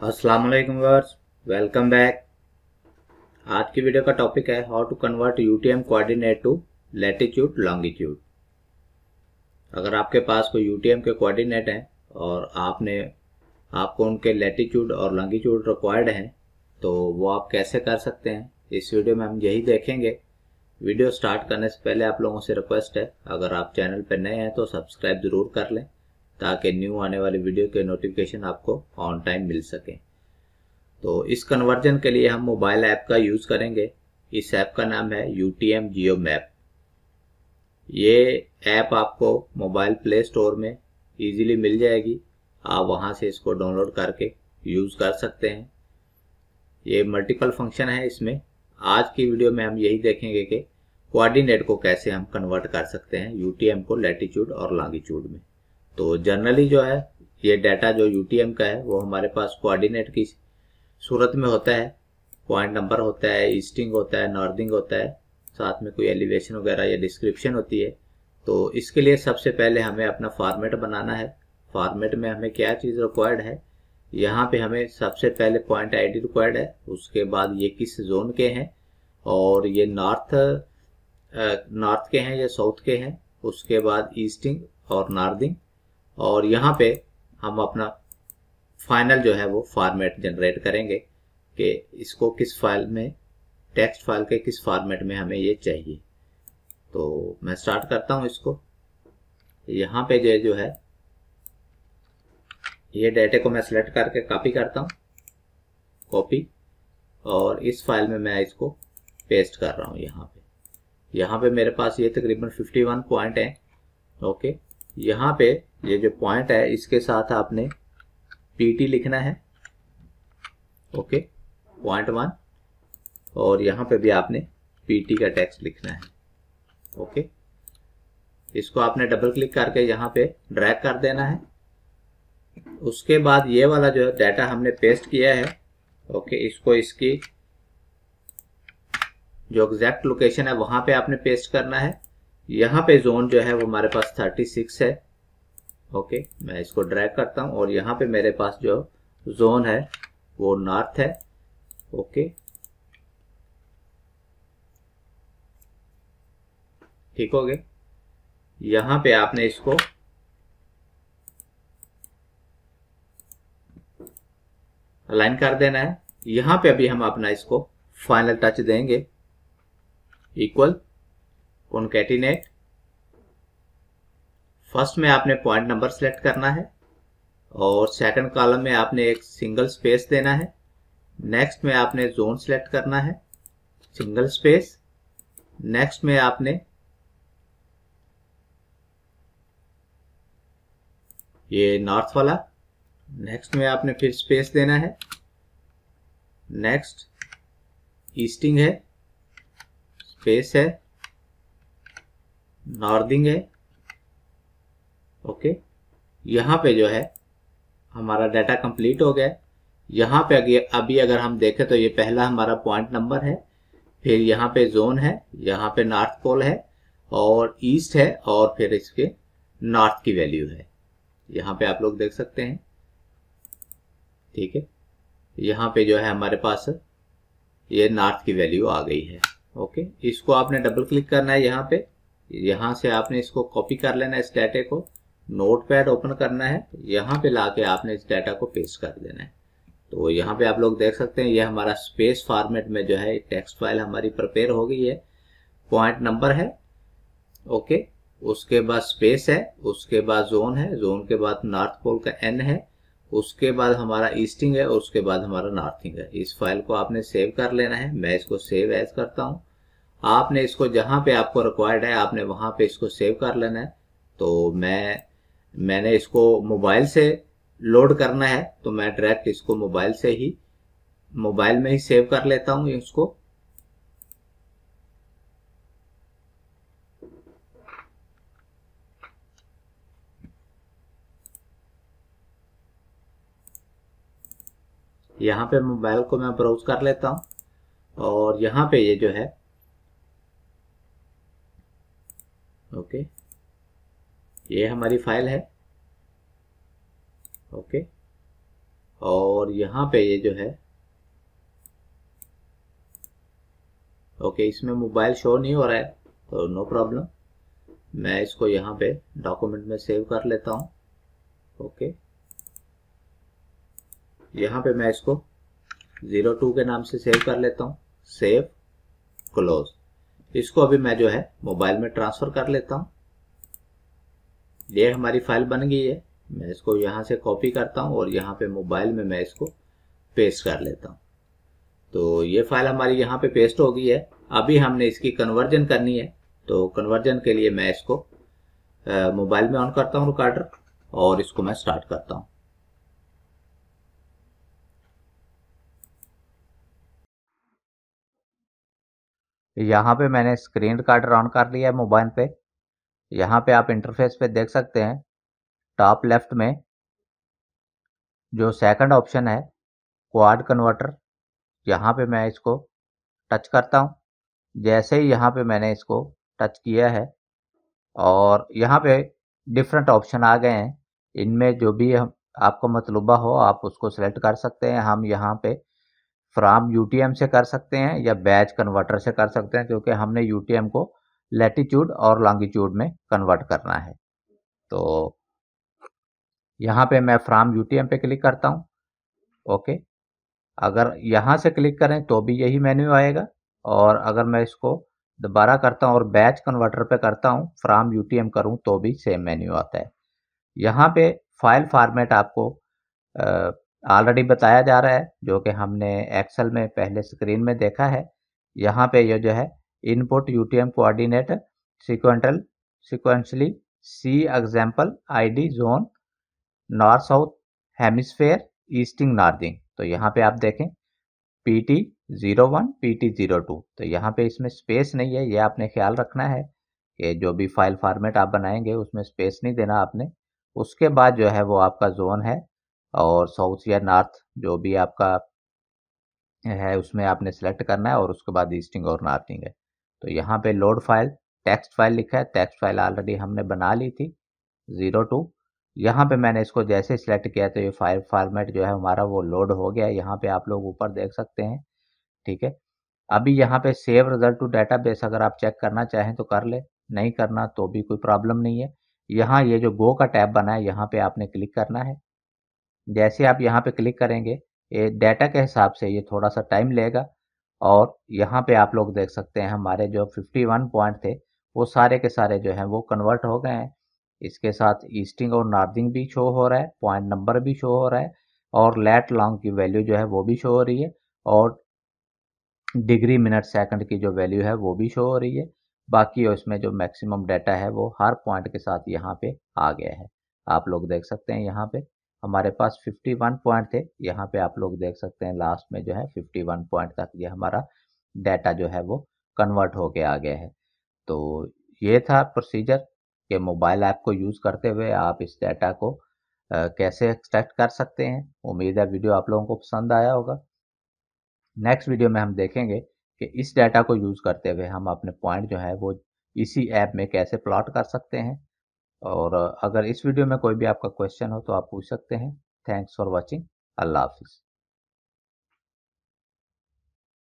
अस्सलाम वालेकुम viewers, welcome back. आज की वीडियो का टॉपिक है how to convert UTM coordinate to latitude longitude अगर आपके पास कोई यूटीएम के कोऑर्डिनेट हैं और आपने, आपको उनके लैटिट्यूड और लॉन्गिट्यूड रिक्वायर्ड हैं तो वो आप कैसे कर सकते हैं? इस वीडियो में हम यही देखेंगे। वीडियो स्टार्ट करने से पहले आप लोगों से रिक्वेस्ट है, अगर आप चैनल पर नए हैं तो सब्सक्राइब ज़रूर कर लें। ताकि न्यू आने वाले वीडियो के नोटिफिकेशन आपको ऑन टाइम मिल सके। तो इस कन्वर्जन के लिए हम मोबाइल ऐप का यूज़ करेंगे। इस ऐप का नाम है U T M geo map ये ऐप आपको मोबाइल प्ले स्टोर में इजीली मिल जाएगी। आप वहाँ से इसको डाउनलोड करके यूज़ कर सकते हैं। ये मल्टीपल फ़ंक्शन है इसमें। आज की वीडियो में हम यही देखेंगे कि कोऑर्डिनेट को कैसे हम कन्वर्ट कर सकते हैं यूटीएम को लैटिट्यूड और लॉन्गिट्यूड में। तो जनरली जो है, ये डाटा जो यूटीएम का है, वो हमारे पास कोऑर्डिनेट की सूरत में होता है। पॉइंट नंबर होता है ईस्टिंग होता है नॉर्दिंग होता है। साथ में कोई एलिवेशन वगैरह या डिस्क्रिप्शन होती है। तो इसके लिए सबसे पहले हमें अपना फॉर्मेट बनाना है। फॉर्मेट में हमें क्या चीज़ रिक्वायर्ड है? यहाँ पे हमें सबसे पहले पॉइंट आईडी रिक्वायर्ड है। उसके बाद ये किस जोन के हैं? और ये नॉर्थ नॉर्थ के हैं या साउथ के हैं? उसके बाद ईस्टिंग और नॉर्दिंग और यहाँ पे हम अपना फाइनल जो है वो फॉर्मेट जनरेट करेंगे कि इसको किस फ़ाइल में टेक्स्ट फ़ाइल के किस फॉर्मेट में हमें ये चाहिए। तो मैं स्टार्ट करता हूँ इसको। यहाँ पे जो जो है, ये डेटे को मैं सिलेक्ट करके कॉपी करता हूँ कॉपी और इस फ़ाइल में मैं इसको पेस्ट कर रहा हूँ यहाँ पे। यहाँ पे मेरे पास ये तकरीबन 51 पॉइंट हैं ओके यहाँ पे ये जो पॉइंट है, इसके साथ आपने पीटी लिखना है। ओके पॉइंट वन और यहाँ पे भी आपने पीटी का टेक्स्ट लिखना है। ओके इसको आपने डबल क्लिक करके यहाँ पे ड्रैग कर देना है। उसके बाद ये वाला जो डाटा हमने पेस्ट किया है ओके इसको इसकी जो एग्जैक्ट लोकेशन है, वहाँ पे आपने पेस्ट करना है। यहाँ पे जोन जो है, वो हमारे पास 36 है। ओके, मैं इसको ड्रैग करता हूँ और यहाँ पे मेरे पास जो जोन है, वो नॉर्थ है। ओके। ठीक हो गया यहाँ पे आपने इसको अलाइन कर देना है। यहाँ पे अभी हम अपना इसको फाइनल टच देंगे। इक्वल कॉन्केटिनेट फ़र्स्ट में आपने पॉइंट नंबर सेलेक्ट करना है और सेकंड कॉलम में आपने एक सिंगल स्पेस देना है। नेक्स्ट में आपने जोन सेलेक्ट करना है, सिंगल स्पेस। नेक्स्ट में आपने ये नॉर्थ वाला। नेक्स्ट में आपने फिर स्पेस देना है। नेक्स्ट ईस्टिंग है, स्पेस है, नॉर्दिंग है। ओके यहाँ पे जो है, हमारा डाटा कंप्लीट हो गया यहाँ पे अभी अगर हम देखें तो ये पहला हमारा पॉइंट नंबर है। फिर यहाँ पे जोन है, यहाँ पे नॉर्थ पोल है, और ईस्ट है, और फिर इसके नॉर्थ की वैल्यू है। यहाँ पे आप लोग देख सकते हैं। ठीक है? यहाँ पे जो है हमारे पास ये नॉर्थ की वैल्यू आ गई है। ओके इसको आपने डबल क्लिक करना है यहाँ पे। यहाँ से आपने इसको कॉपी कर लेना इस डाटे को। नोट पैड ओपन करना है यहाँ पे लाके आपने इस डाटा को पेस्ट कर देना है। तो यहाँ पे आप लोग देख सकते हैं, ये हमारा स्पेस फॉर्मेट में जो है, टेक्स्ट फ़ाइल हमारी प्रिपेयर हो गई है। पॉइंट नंबर है, ओके, उसके बाद स्पेस है, उसके बाद जोन है, जोन के बाद नॉर्थ पोल का एन है, उसके बाद हमारा ईस्टिंग है और उसके बाद हमारा नॉर्थिंग है। इस फ़ाइल को आपने सेव कर लेना है, मैं इसको सेव एज करता हूँ। आपने इसको जहाँ पे आपको रिक्वायर्ड है, आपने वहाँ पे इसको सेव कर लेना है। तो मैं मैंने इसको मोबाइल से लोड करना है तो मैं डायरेक्ट इसको मोबाइल से ही, मोबाइल में ही सेव कर लेता हूँ इसको। यहाँ पे मोबाइल को मैं ब्राउज कर लेता हूँ, और यहाँ पे ये जो है ओके ये हमारी फ़ाइल है। ओके। और यहाँ पे ये जो है, ओके, इसमें मोबाइल शो नहीं हो रहा है तो नो प्रॉब्लम। मैं इसको यहाँ पे डॉक्यूमेंट में सेव कर लेता हूँ। ओके। यहाँ पे मैं इसको ज़ीरो टू के नाम से सेव कर लेता हूँ। Save, close. इसको अभी मैं जो है मोबाइल में ट्रांसफ़र कर लेता हूँ। ये हमारी फ़ाइल बन गई है। मैं इसको यहाँ से कॉपी करता हूँ और यहाँ पे मोबाइल में मैं इसको पेस्ट कर लेता हूँ। तो ये फ़ाइल हमारी यहाँ पे पेस्ट हो गई है। अभी हमने इसकी कन्वर्जन करनी है। तो कन्वर्जन के लिए मैं इसको मोबाइल में ऑन करता हूँ रिकॉर्डर और इसको मैं स्टार्ट करता हूँ। यहाँ पे मैंने स्क्रीन रिकॉर्डर ऑन कर लिया है मोबाइल पे। यहाँ पे आप इंटरफेस पे देख सकते हैं टॉप लेफ़्ट में जो सेकंड ऑप्शन है क्वाड कन्वर्टर यहाँ पे मैं इसको टच करता हूँ। जैसे ही यहाँ पे मैंने इसको टच किया है और यहाँ पे डिफरेंट ऑप्शन आ गए हैं। इनमें जो भी हम, आपको मतलूबा हो, आप उसको सेलेक्ट कर सकते हैं। हम यहाँ पे फ्राम यूटीएम से कर सकते हैं या बैच कन्वर्टर से कर सकते हैं, क्योंकि हमने यूटीएम को लेटीट्यूड और लॉन्गिट्यूड में कन्वर्ट करना है। तो यहाँ पे मैं फ्राम यूटीएम पे क्लिक करता हूँ। ओके अगर यहाँ से क्लिक करें तो भी यही मेन्यू आएगा और अगर मैं इसको दोबारा करता हूँ और बैच कन्वर्टर पे करता हूँ फ्राम यूटीएम करूँ तो भी सेम मेन्यू आता है। यहाँ पे फ़ाइल फॉर्मेट आपको ऑलरेडी बताया जा रहा है, जो कि हमने एक्सेल में पहले स्क्रीन में देखा है। यहाँ पे ये यह जो है input UTM coordinate sequential sequentially see example ID zone north south hemisphere easting northing तो यहाँ पे आप देखें P T zero one P T zero two तो यहाँ पे इसमें स्पेस नहीं है, ये आपने ख्याल रखना है कि जो भी फ़ाइल फॉर्मेट आप बनाएँगे, उसमें स्पेस नहीं देना आपने। उसके बाद जो है वो आपका जोन है और साउथ या नॉर्थ जो भी आपका है, उसमें आपने सेलेक्ट करना है और उसके बाद ईस्टिंग और नॉर्थिंग है। तो यहाँ पे लोड फ़ाइल टेक्स्ट फ़ाइल लिखा है। टेक्स्ट फ़ाइल ऑलरेडी हमने बना ली थी ज़ीरो टू यहाँ पे मैंने इसको जैसे सिलेक्ट किया तो ये फ़ाइल फॉर्मेट जो है हमारा वो लोड हो गया। यहाँ पे आप लोग ऊपर देख सकते हैं, ठीक है? अभी यहाँ पे सेव रिज़ल्ट टू डेटाबेस अगर आप चेक करना चाहें तो कर ले, नहीं करना तो भी कोई प्रॉब्लम नहीं है। यहाँ ये जो गो का टैब बना है, यहाँ पे आपने क्लिक करना है। जैसे आप यहाँ पे क्लिक करेंगे, ये डाटा के हिसाब से ये थोड़ा सा टाइम लेगा। और यहाँ पे आप लोग देख सकते हैं हमारे जो 51 पॉइंट थे, वो सारे के सारे जो हैं वो कन्वर्ट हो गए हैं। इसके साथ ईस्टिंग और नॉर्दिंग भी शो हो रहा है पॉइंट नंबर भी शो हो रहा है और लेट लॉन्ग की वैल्यू जो है वो भी शो हो रही है और डिग्री मिनट सेकंड की जो वैल्यू है वो भी शो हो रही है। बाकी उसमें जो मैक्सिमम डाटा है वो हर पॉइंट के साथ यहाँ पे आ गया है। आप लोग देख सकते हैं यहाँ पे। हमारे पास 51 पॉइंट थे। यहाँ पे आप लोग देख सकते हैं लास्ट में जो है 51 पॉइंट तक ये हमारा डाटा जो है वो कन्वर्ट होके आ गया है। तो ये था प्रोसीजर कि मोबाइल ऐप को यूज़ करते हुए आप इस डाटा को आ, कैसे एक्सट्रैक्ट कर सकते हैं। उम्मीद है वीडियो आप लोगों को पसंद आया होगा। नेक्स्ट वीडियो में हम देखेंगे कि इस डाटा को यूज़ करते हुए हम अपने पॉइंट जो है वो इसी ऐप में कैसे प्लॉट कर सकते हैं। और अगर इस वीडियो में कोई भी आपका क्वेश्चन हो तो आप पूछ सकते हैं। थैंक्स फॉर वॉचिंग अल्लाह हाफिज़।